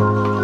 Música